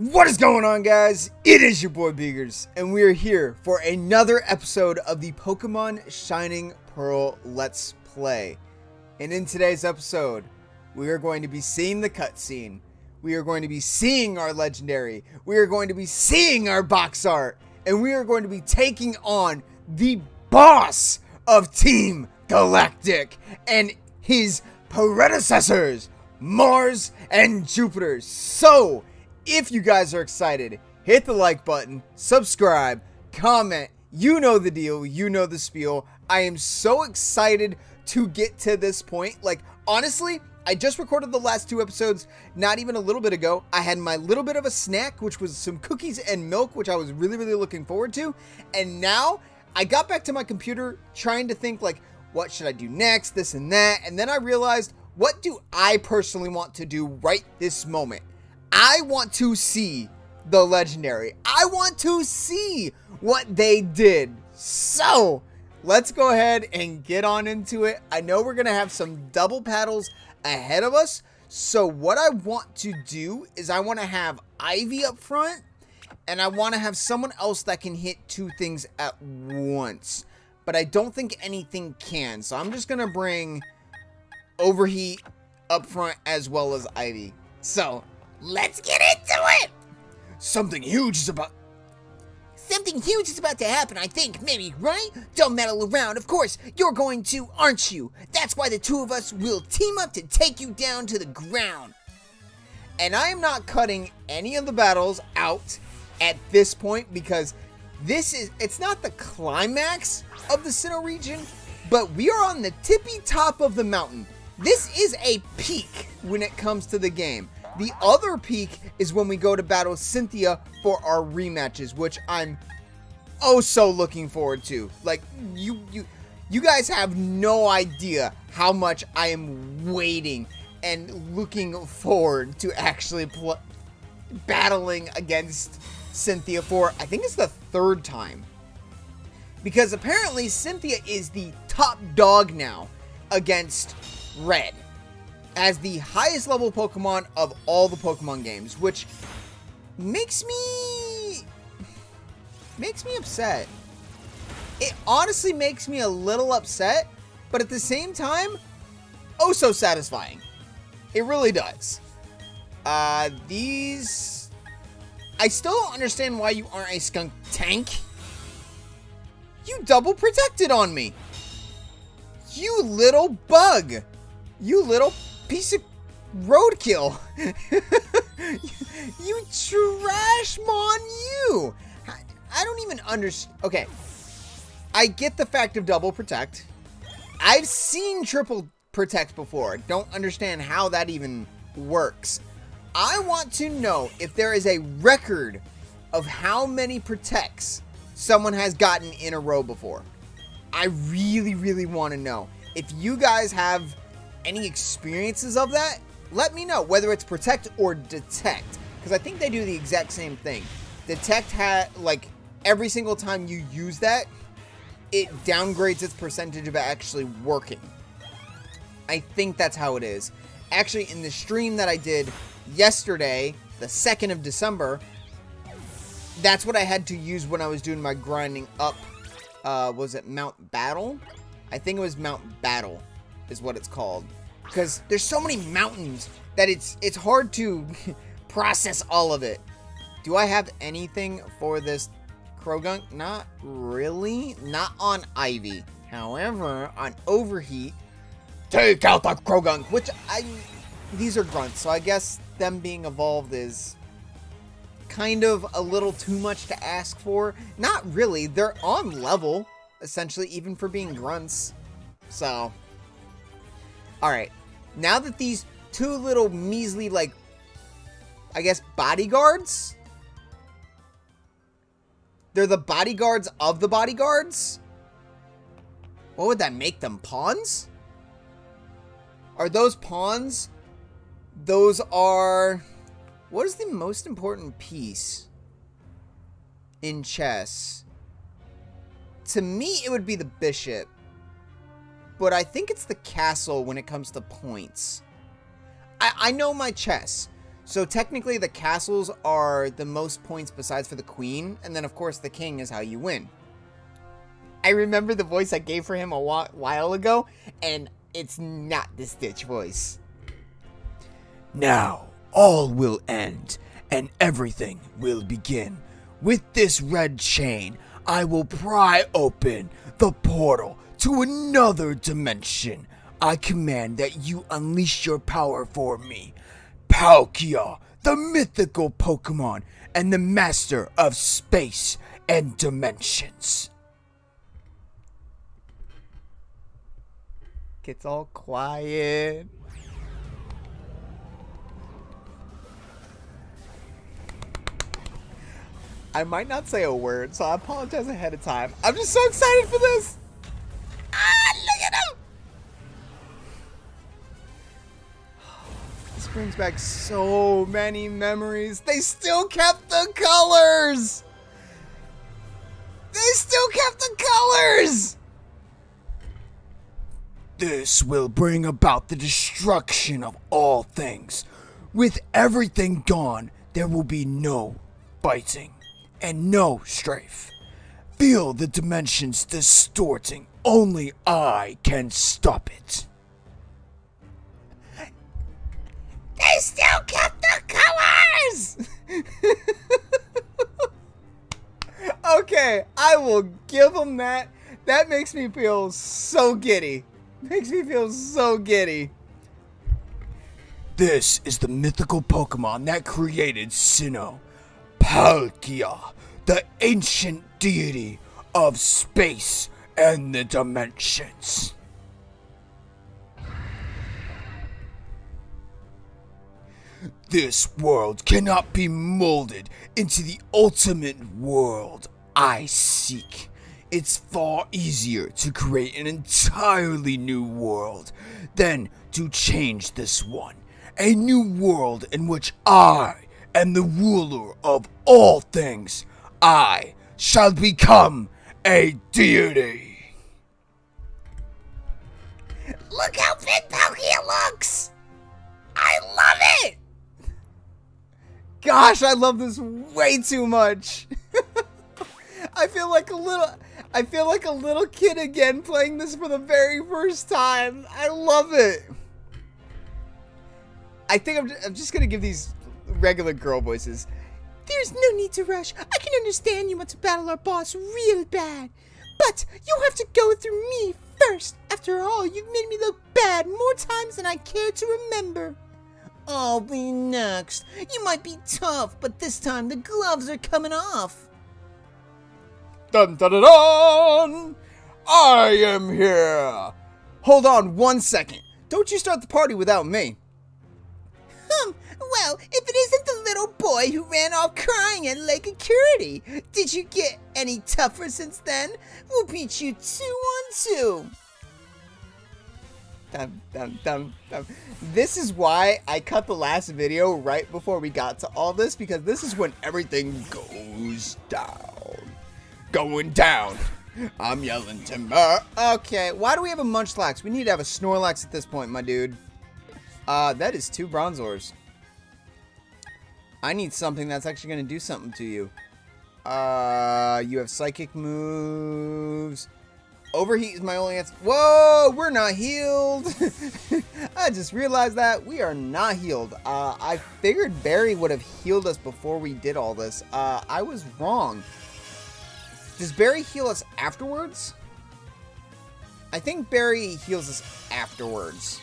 What is going on, guys? It is your boy Beagers, and we are here for another episode of the Pokemon Shining Pearl Let's Play. And in today's episode, we are going to be seeing the cutscene. We are going to be seeing our legendary. We are going to be seeing our box art. And we are going to be taking on the boss of Team Galactic and his predecessors, Mars and Jupiter. So, if you guys are excited, hit the like button, subscribe, comment. You know the deal, you know the spiel. I am so excited to get to this point. Like, honestly, I just recorded the last two episodes not even a little bit ago. I had my little bit of a snack, which was some cookies and milk, which I was really, really looking forward to. And now I got back to my computer trying to think, like, what should I do next, this and that. And then I realized, what do I personally want to do right this moment? I want to see the legendary. I want to see what they did. So, let's go ahead and get on into it. I know we're going to have some double battles ahead of us. So, what I want to do is I want to have Ivy up front and I want to have someone else that can hit two things at once. But I don't think anything can. So, I'm just going to bring Overheat up front as well as Ivy. So, let's get into it! Something huge is about Something huge is about to happen, I think, maybe, right? Don't meddle around. Of course, you're going to, aren't you? That's why the two of us will team up to take you down to the ground. And I am not cutting any of the battles out at this point because this is, it's not the climax of the Sinnoh region, but we are on the tippy top of the mountain. This is a peak when it comes to the game. The other peak is when we go to battle Cynthia for our rematches, which I'm oh so looking forward to. Like you you you guys have no idea how much I am waiting and looking forward to actually battling against Cynthia for I think it's the third time. Because apparently Cynthia is the top dog now against Red as the highest level Pokemon of all the Pokemon games, which makes me makes me upset. It honestly makes me a little upset, but at the same time, oh so satisfying. It really does. Uh, these... I still don't understand why you aren't a skunk tank. You double protected on me. You little bug. You little piece of roadkill. you, trash mon you. I, I don't even understand. Okay. I get the fact of double protect. I've seen triple protect before. Don't understand how that even works. I want to know if there is a record of how many protects someone has gotten in a row before. I really, really want to know. If you guys have any experiences of that, let me know, whether it's protect or detect. Because I think they do the exact same thing. Detect had like every single time you use that, it downgrades its percentage of actually working. I think that's how it is. Actually, in the stream that I did yesterday, the 2nd of December, that's what I had to use when I was doing my grinding up, uh, was it Mount Battle? I think it was Mount Battle is what it's called. Because there's so many mountains that it's it's hard to process all of it. Do I have anything for this Croagunk? Not really. Not on Ivy. However, on Overheat, take out the Croagunk, which I... These are grunts, so I guess them being evolved is kind of a little too much to ask for. Not really. They're on level, essentially, even for being grunts. So, Alright, now that these two little measly, like, I guess, bodyguards? They're the bodyguards of the bodyguards? What would that make them? Pawns? Are those pawns? Those are... What is the most important piece in chess? To me, it would be the bishop but I think it's the castle when it comes to points. I, I know my chess, So technically, the castles are the most points besides for the queen, and then of course the king is how you win. I remember the voice I gave for him a while ago, and it's not the Stitch voice. Now, all will end, and everything will begin. With this red chain, I will pry open the portal to another dimension. I command that you unleash your power for me. Palkia, the mythical Pokemon and the master of space and dimensions. Gets all quiet. I might not say a word, so I apologize ahead of time. I'm just so excited for this. Brings back so many memories. They still kept the colors! They still kept the colors! This will bring about the destruction of all things. With everything gone, there will be no fighting and no strafe. Feel the dimensions distorting. Only I can stop it. They still kept the colors! okay, I will give them that. That makes me feel so giddy. Makes me feel so giddy. This is the mythical Pokemon that created Sinnoh. Palkia, the ancient deity of space and the dimensions. This world cannot be molded into the ultimate world I seek. It's far easier to create an entirely new world than to change this one. A new world in which I am the ruler of all things. I shall become a deity. Look how big looks! I love it! Gosh, I love this way too much. I feel like a little I feel like a little kid again playing this for the very first time. I love it. I think I'm, I'm just gonna give these regular girl voices. There's no need to rush. I can understand you want to battle our boss real bad. But you have to go through me first. After all, you've made me look bad more times than I care to remember. I'll be next. You might be tough, but this time the gloves are coming off. Dun dun dun dun! I am here! Hold on one second. Don't you start the party without me. Hmm, well, if it isn't the little boy who ran off crying at Lake Acuity, did you get any tougher since then? We'll beat you two on two. This is why I cut the last video right before we got to all this because this is when everything goes down going down. I'm yelling timber. Okay, why do we have a Munchlax? We need to have a Snorlax at this point, my dude. Uh, that is two Bronzors. I need something that's actually going to do something to you. Uh, you have Psychic moves. Overheat is my only answer. Whoa, we're not healed. I just realized that we are not healed. Uh, I figured Barry would have healed us before we did all this. Uh, I was wrong. Does Barry heal us afterwards? I think Barry heals us afterwards.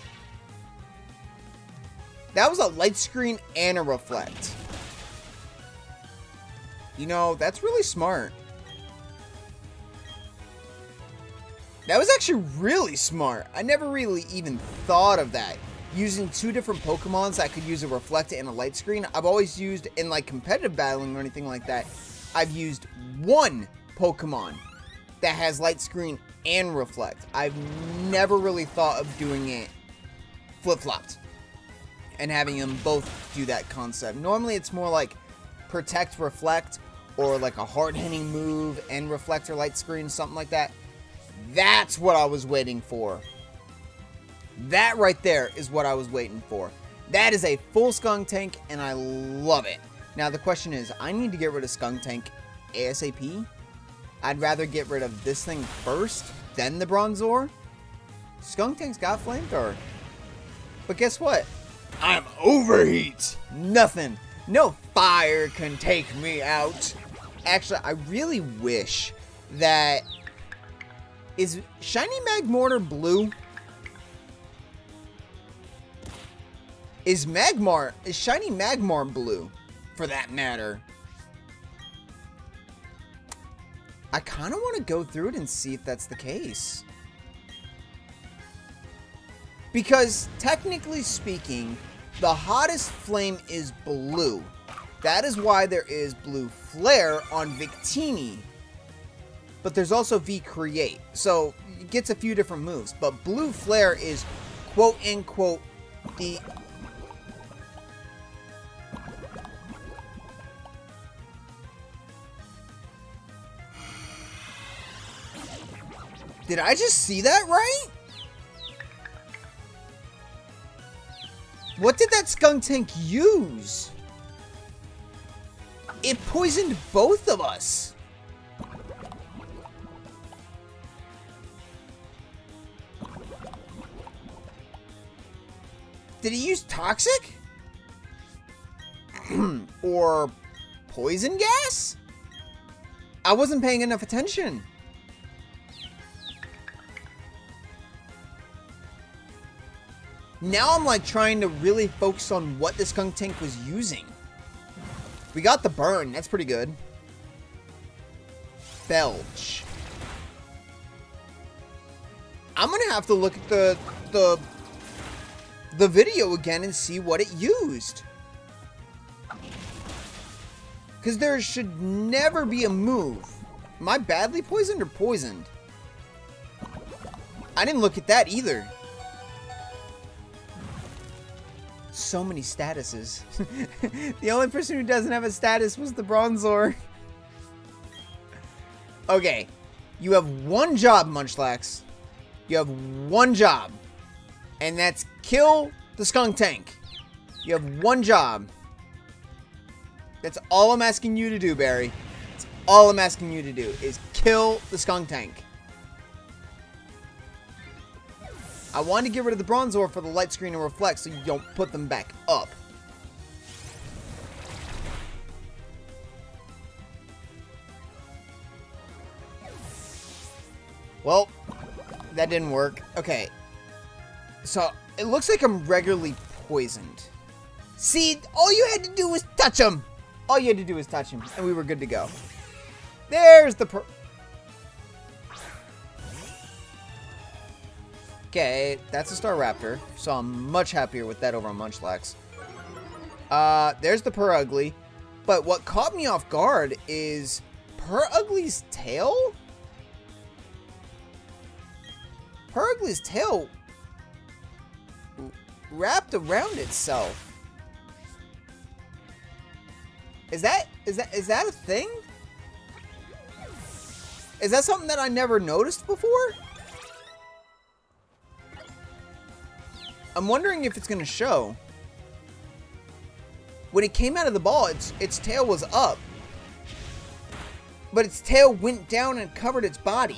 That was a light screen and a reflect. You know, that's really smart. That was actually really smart. I never really even thought of that. Using two different Pokemons that could use a reflect and a light screen. I've always used in like competitive battling or anything like that. I've used one Pokemon that has Light Screen and Reflect. I've never really thought of doing it flip-flopped and having them both do that concept. Normally it's more like Protect, Reflect, or like a hard-hitting move and Reflect or Light Screen, something like that. That's what I was waiting for. That right there is what I was waiting for. That is a full Skuntank, and I love it. Now, the question is, I need to get rid of Skuntank ASAP. I'd rather get rid of this thing first, then the Bronzor. Skuntank's got flamethrower. But guess what? I'm overheat. Nothing. No fire can take me out. Actually, I really wish that... Is Shiny Magmortar blue? Is Magmar... Is Shiny Magmar blue? For that matter. I kind of want to go through it and see if that's the case. Because, technically speaking, the hottest flame is blue. That is why there is blue flare on Victini. But there's also V create. So it gets a few different moves. But blue flare is quote unquote the Did I just see that right? What did that Skuntank use? It poisoned both of us. Did he use toxic? or poison gas? I wasn't paying enough attention. Now I'm like trying to really focus on what this Skuntank was using. We got the burn. That's pretty good. Belch. I'm gonna have to look at the the the video again and see what it used. Because there should never be a move. Am I badly poisoned or poisoned? I didn't look at that either. so many statuses. the only person who doesn't have a status was the Bronzor. okay, you have one job, Munchlax. You have one job. And that's kill the Skuntank. You have one job. That's all I'm asking you to do, Barry. That's all I'm asking you to do is kill the Skuntank. I wanted to get rid of the Bronzor for the light screen and reflect so you don't put them back up. Well, that didn't work. Okay. So, it looks like I'm regularly poisoned. See, all you had to do was touch him. All you had to do was touch him, and we were good to go. There's the per Okay, that's a Staraptor, so I'm much happier with that over on Munchlax. Uh, there's the Purugly, but what caught me off guard is Purugly's tail? Purugly's tail wrapped around itself. Is that is that is that a thing? Is that something that I never noticed before? I'm wondering if it's to show. When it came out of the ball, its, its tail was up. But its tail went down and covered its body.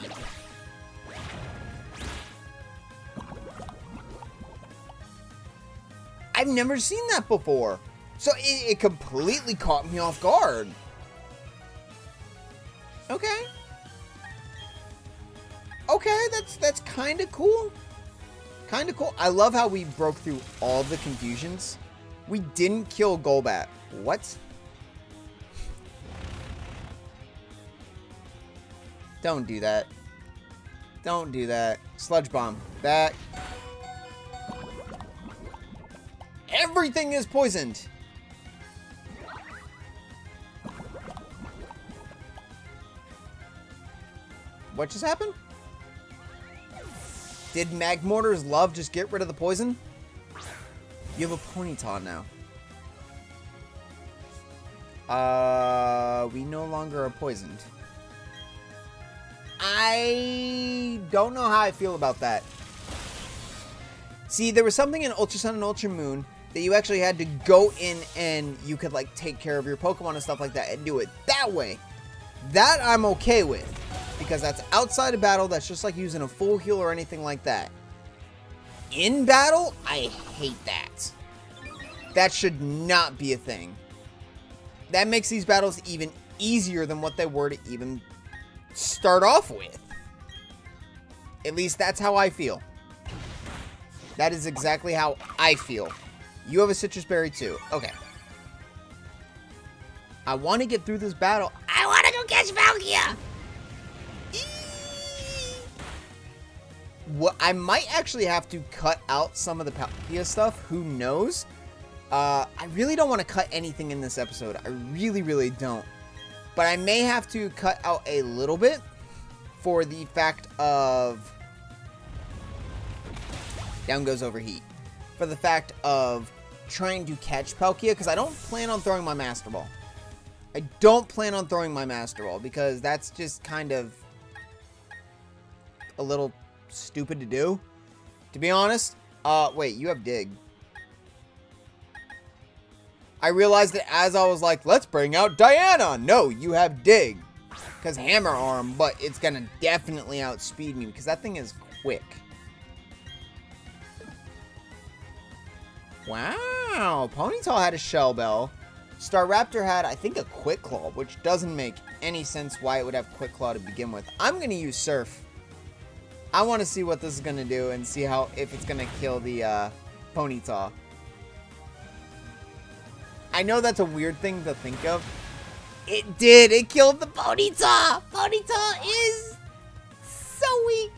I've never seen that before. So it, it completely caught me off guard. Okay. Okay, that's that's kind of cool. Kind of cool. I love how we broke through all the confusions. We didn't kill Golbat. What? Don't do that. Don't do that. Sludge Bomb. That... Everything is poisoned! What just happened? Did Magmortar's love just get rid of the poison? You have a Ponyta now. Uh, we no longer are poisoned. I don't know how I feel about that. See, there was something in Ultra Sun and Ultra Moon that you actually had to go in and you could like take care of your Pokemon and stuff like that and do it that way, that I'm okay with. Because that's outside of battle, that's just like using a full heal or anything like that. In battle, I hate that. That should not be a thing. That makes these battles even easier than what they were to even start off with. At least that's how I feel. That is exactly how I feel. You have a Sitrus Berry too. Okay. I want to get through this battle. I want to go catch Palkia. What I might actually have to cut out some of the Palkia stuff. Who knows? Uh, I really don't want to cut anything in this episode. I really, really don't. But I may have to cut out a little bit for the fact of... Down goes overheat. For the fact of trying to catch Palkia, because I don't plan on throwing my Master Ball. I don't plan on throwing my Master Ball, because that's just kind of a little stupid to do. To be honest, uh, wait, you have Dig. I realized that as I was like, let's bring out Diana. No, you have Dig. Because Hammer Arm, but it's going to definitely outspeed me because that thing is quick. Wow, Ponyta had a Shell Bell. Staraptor had, I think, a Quick Claw, which doesn't make any sense why it would have Quick Claw to begin with. I'm going to use Surf. I want to see what this is going to do and see how if it's going to kill the uh, Ponyta. I know that's a weird thing to think of. It did. It killed the Ponyta. Ponyta is so weak.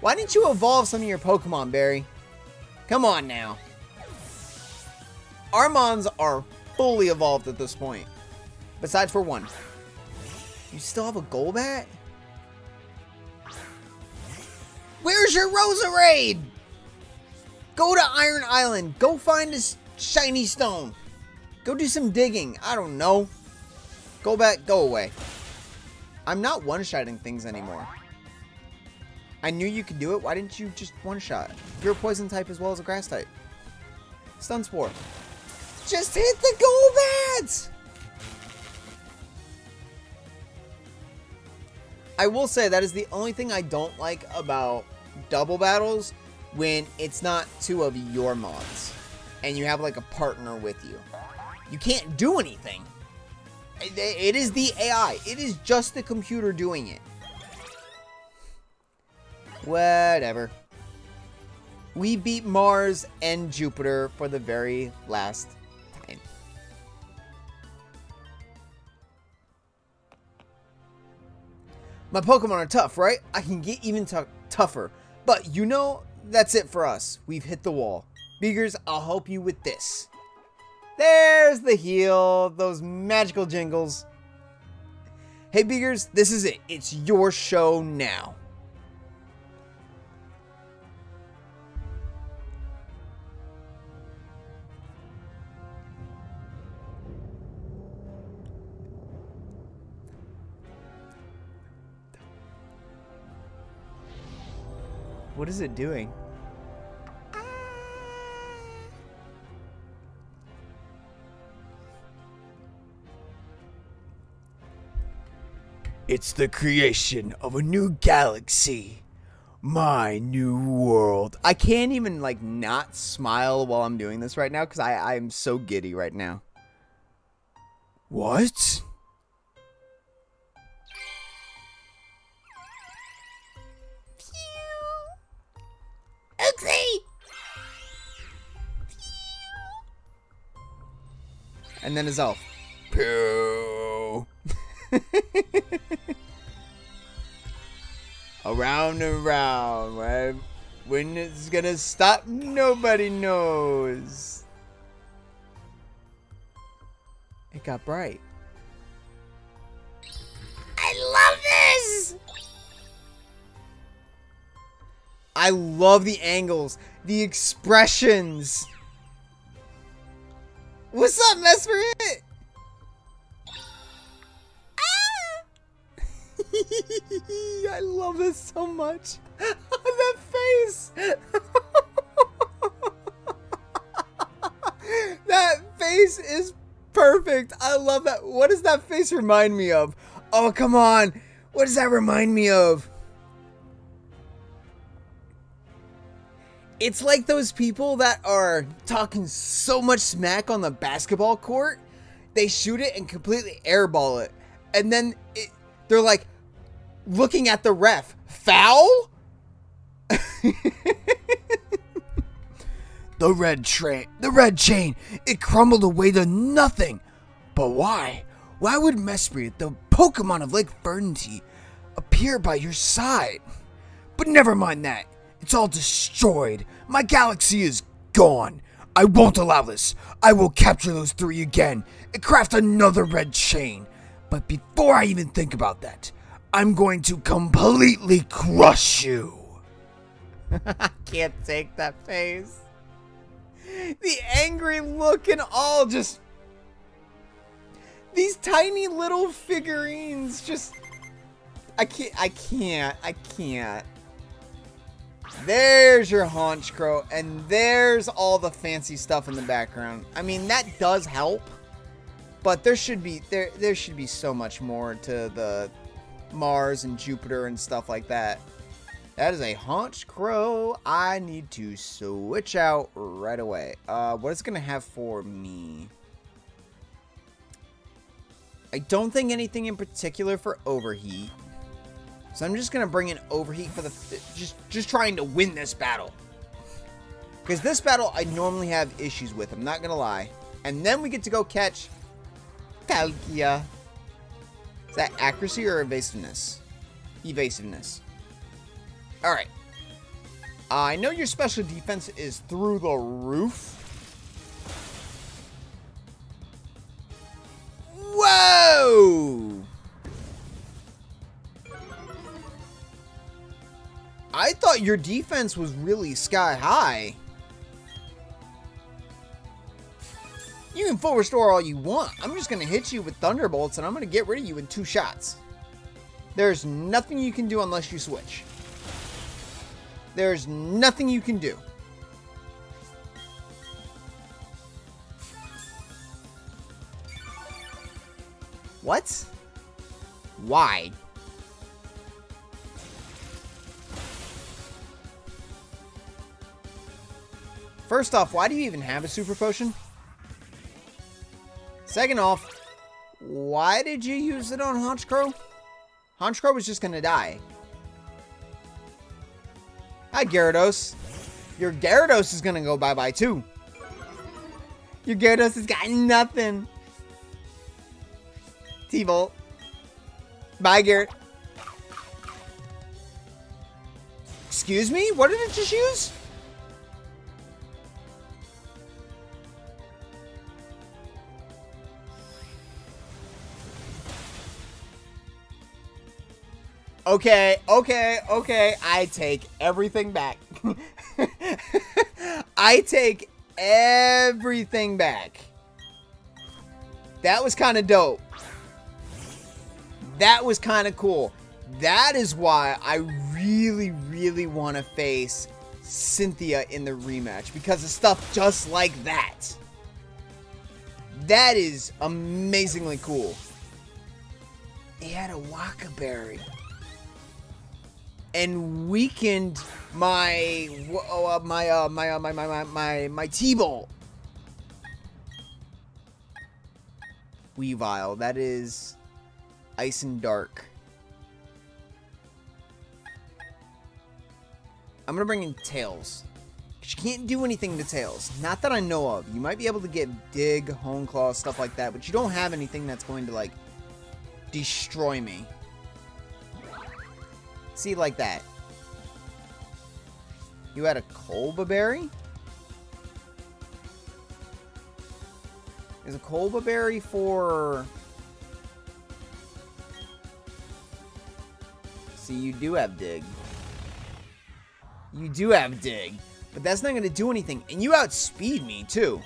Why didn't you evolve some of your Pokemon, Barry? Come on now. Armons are fully evolved at this point. Besides for one. You still have a Golbat? Where's your Roserade? Go to Iron Island. Go find this shiny stone. Go do some digging. I don't know. Go back. Go away. I'm not one-shotting things anymore. I knew you could do it. Why didn't you just one-shot? You're a poison type as well as a grass type. Stun Spore. Just hit the Golbats! I will say that is the only thing I don't like about double battles when it's not two of your mods and you have like a partner with you. You can't do anything. It is the AI. It is just the computer doing it. Whatever. We beat Mars and Jupiter for the very last My Pokemon are tough, right? I can get even tougher. But you know, that's it for us. We've hit the wall. Beagers, I'll help you with this. There's the heal, those magical jingles. Hey Beagers, this is it. It's your show now. What is it doing? It's the creation of a new galaxy. My new world. I can't even, like, not smile while I'm doing this right now because I I'm so giddy right now. What? And then his elf. Pew. around and around. Right? When it's gonna stop, nobody knows. It got bright. I love this! I love the angles, the expressions. What's up, Mesprit? Ah! I love this so much. that face. That face is perfect. I love that. What does that face remind me of? Oh, come on. What does that remind me of? It's like those people that are talking so much smack on the basketball court, they shoot it and completely airball it. And then it, they're like looking at the ref. Foul? The red train, the red chain, it crumbled away to nothing. But why? Why would Mesprit, the Pokemon of Lake Verity, appear by your side? But never mind that. It's all destroyed. My galaxy is gone. I won't allow this. I will capture those three again and craft another red chain. But before I even think about that, I'm going to completely crush you. I can't take that face. The angry look and all just. These tiny little figurines just. I can't. I can't. I can't. There's your Honchkrow, and there's all the fancy stuff in the background. I mean, that does help, but there should be there there should be so much more to the Mars and Jupiter and stuff like that. That is a Honchkrow. I need to switch out right away. Uh, what is it to have for me? I don't think anything in particular for overheat. So I'm just going to bring in overheat for the... Just, just trying to win this battle. Because this battle I normally have issues with. I'm not going to lie. And then we get to go catch Palkia. Is that accuracy or evasiveness? Evasiveness. Alright. I know your special defense is through the roof. Thought your defense was really sky high. You can full restore all you want. I'm just going to hit you with Thunderbolts and I'm going to get rid of you in two shots. There's nothing you can do unless you switch. There's nothing you can do. What? Why? First off, why do you even have a super potion? Second off, why did you use it on Honchkrow? Honchkrow was just gonna die. Hi, Gyarados. Your Gyarados is gonna go bye-bye too. Your Gyarados has got nothing. T-Bolt. Bye, Garrett. Excuse me? What did it just use? Okay, okay, okay. I take everything back. I take everything back. That was kind of dope. That was kind of cool. That is why I really, really want to face Cynthia in the rematch because of stuff just like that. That is amazingly cool. He had a Waka Berry and weakened my uh, my, uh, my, uh, my my my my my T-Bolt. Weavile, that is Ice and Dark. I'm gonna bring in Tails. You can't do anything to Tails. Not that I know of. You might be able to get Dig, Hone Claw, stuff like that, but you don't have anything that's going to, like, destroy me. See, like that. You had a Colbur Berry? Is a Colbur Berry for... See, you do have Dig. You do have Dig. But that's not going to do anything. And you outspeed me, too.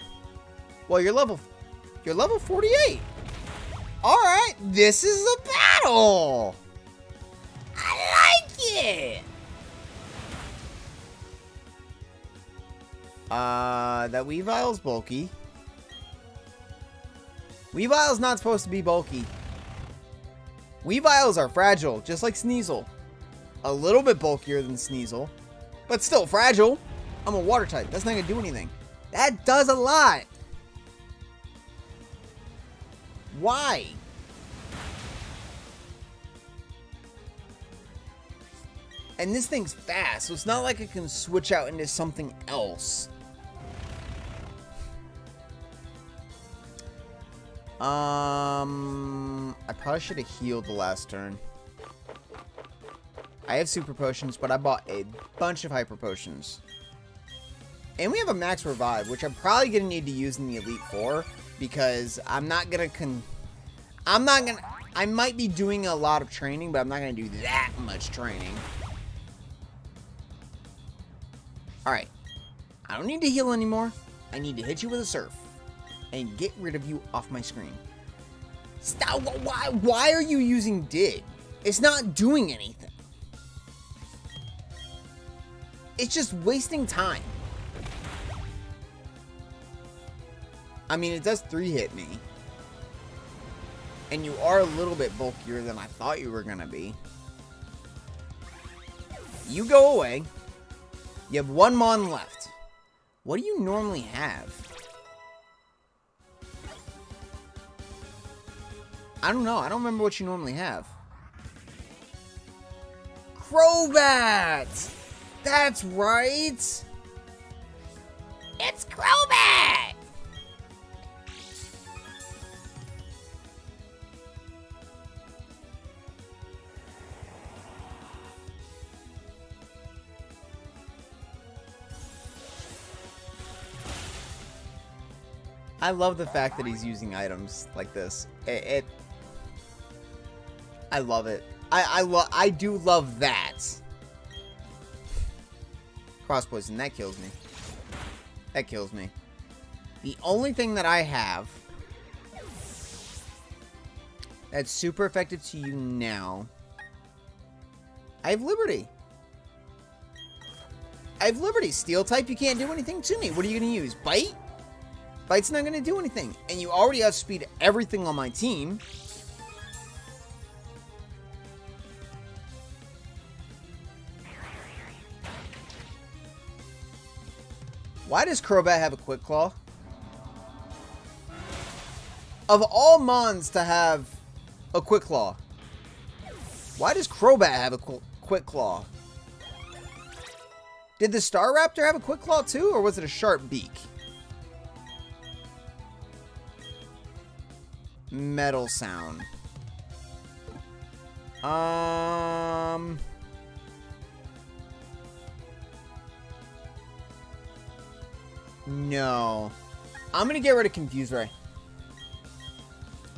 Well, you're level... You're level 48. Alright, this is a battle! It! Uh, that Weavile's bulky. Weavile's not supposed to be bulky. Weaviles are fragile, just like Sneasel. A little bit bulkier than Sneasel, but still fragile. I'm a water type. That's not going to do anything. That does a lot. Why? And this thing's fast, so it's not like it can switch out into something else. Um, I probably should have healed the last turn. I have super potions, but I bought a bunch of hyper potions. And we have a max revive, which I'm probably going to need to use in the Elite Four because I'm not going to con... I'm not going to... I might be doing a lot of training, but I'm not going to do that much training. Alright. I don't need to heal anymore. I need to hit you with a surf and get rid of you off my screen. Stop. Why, why are you using dig? It's not doing anything. It's just wasting time. I mean, it does three hit me. And you are a little bit bulkier than I thought you were going to be. You go away. You have one Mon left. What do you normally have? I don't know. I don't remember what you normally have. Crobat! That's right! It's Crobat! I love the fact that he's using items like this. It, it I love it. I I love I do love that. Cross poison that kills me. That kills me. The only thing that I have that's super effective to you now. I have Liberty. I have Liberty. Steel type, you can't do anything to me. What are you going to use? Bite? Bite's not going to do anything. And you already have speed everything on my team. Why does Crobat have a Quick Claw? Of all Mons to have a Quick Claw, why does Crobat have a qu Quick Claw? Did the Staraptor have a Quick Claw too, or was it a Sharp Beak? Metal Sound. Um... No. I'm to get rid of Confuse Ray.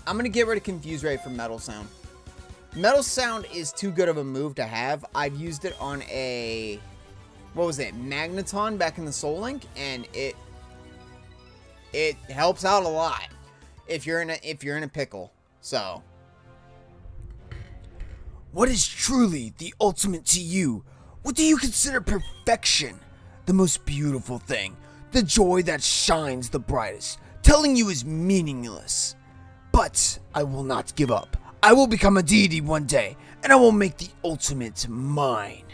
I'm to get rid of Confuse Ray for Metal Sound. Metal Sound is too good of a move to have. I've used it on a... What was it? Magneton back in the Soul Link, and it... It helps out a lot if you're in a if you're in a pickle. So, what is truly the ultimate to you? What do you consider perfection? The most beautiful thing, the joy that shines the brightest, telling you is meaningless. But I will not give up. I will become a deity one day, and I will make the ultimate mine.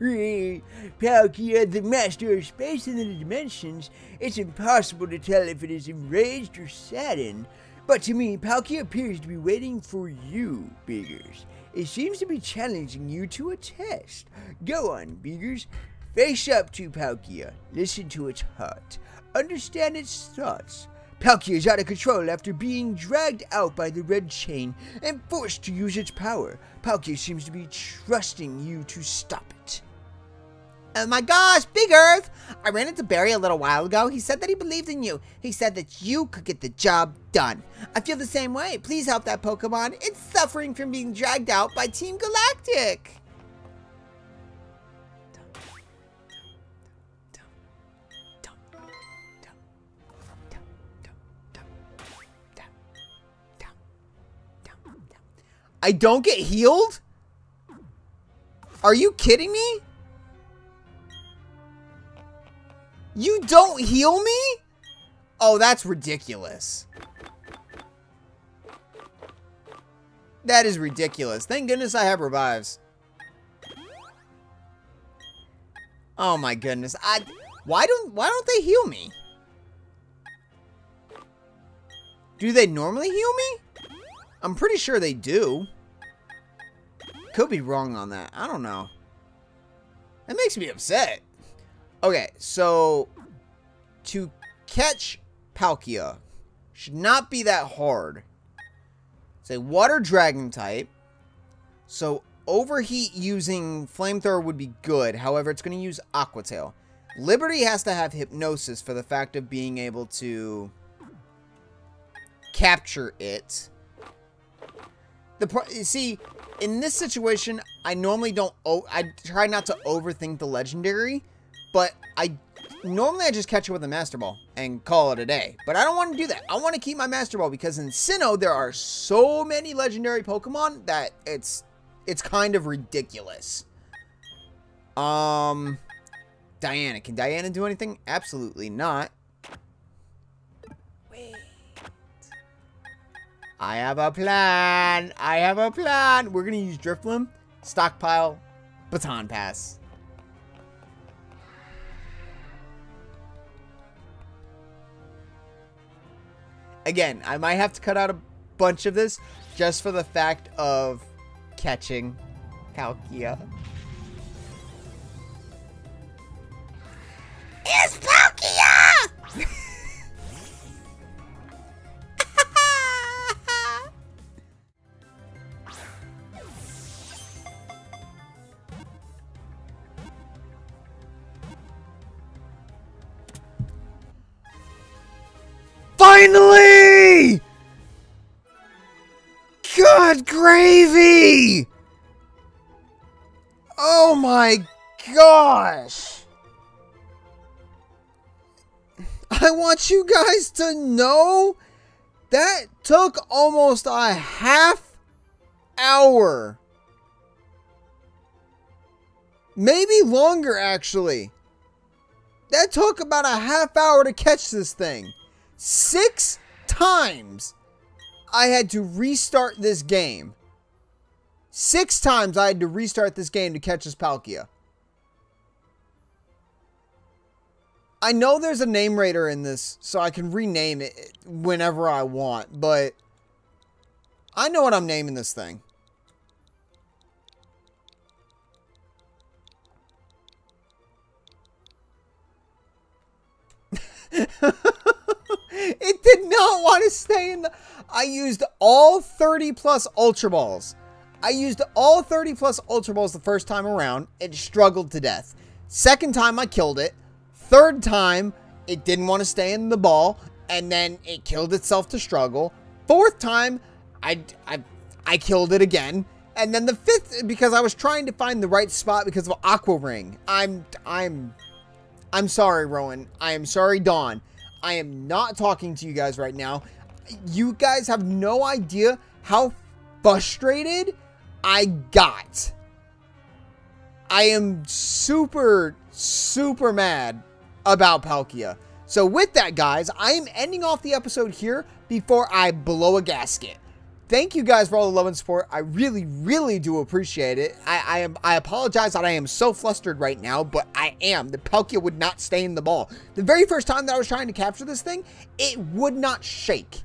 Palkia, the master of space and the dimensions, it's impossible to tell if it is enraged or saddened. But to me, Palkia appears to be waiting for you, Beagers. It seems to be challenging you to a test. Go on, Beagers. Face up to Palkia. Listen to its heart. Understand its thoughts. Palkia is out of control after being dragged out by the red chain and forced to use its power. Palkia seems to be trusting you to stop it. Oh my gosh, Big Earth! I ran into Barry a little while ago. He said that he believed in you. He said that you could get the job done. I feel the same way. Please help that Pokemon. It's suffering from being dragged out by Team Galactic. I don't get healed? Are you kidding me? You don't heal me? Oh, that's ridiculous. That is ridiculous. Thank goodness I have revives. Oh my goodness. I why don't why don't they heal me? Do they normally heal me? I'm pretty sure they do. Could be wrong on that. I don't know. That makes me upset. Okay, so to catch Palkia should not be that hard. It's a water dragon type. So overheat using flamethrower would be good. However, it's going to use Aqua Tail. Liberty has to have hypnosis for the fact of being able to capture it. The see, in this situation, I normally don't. I try not to overthink the legendary, but I normally I just catch it with a Master Ball and call it a day. But I don't want to do that. I want to keep my Master Ball because in Sinnoh there are so many legendary Pokemon that it's it's kind of ridiculous. Um, Diana. Can Diana do anything? Absolutely not. Wait. I have a plan. I have a plan. We're going to use Drifloon, Stockpile, Baton Pass. Again, I might have to cut out a bunch of this just for the fact of catching Palkia. Guys to know that took almost a half hour. Maybe longer, actually. That took about a half hour to catch this thing. Six times I had to restart this game. Six times I had to restart this game to catch this Palkia. I know there's a Name Rater in this, so I can rename it whenever I want, but I know what I'm naming this thing. it did not want to stay in the... I used all 30 plus Ultra Balls. I used all 30 plus Ultra Balls the first time around. It struggled to death. Second time, I killed it. Third time, it didn't want to stay in the ball, and then it killed itself to struggle. Fourth time, I, I, I killed it again. And then the fifth, because I was trying to find the right spot because of Aqua Ring. I'm, I'm, I'm sorry, Rowan. I am sorry, Dawn. I am not talking to you guys right now. You guys have no idea how frustrated I got. I am super, super mad about Palkia. So with that, guys, I am ending off the episode here before I blow a gasket. Thank you guys for all the love and support. I really, really do appreciate it. I, I am I apologize that I am so flustered right now, but I am. The Palkia would not stay in the ball. The very first time that I was trying to capture this thing, it would not shake.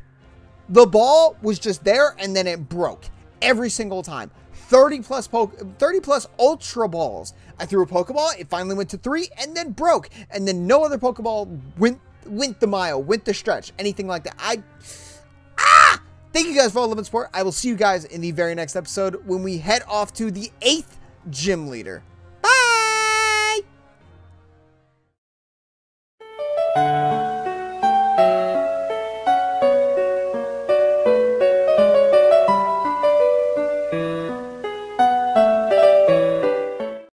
The ball was just there and then it broke every single time. 30 plus po 30 plus ultra balls. I threw a Pokeball, it finally went to three, and then broke. And then no other Pokeball went went the mile, went the stretch, anything like that. I Ah! Thank you guys for all love and support. I will see you guys in the very next episode when we head off to the eighth gym leader. Bye!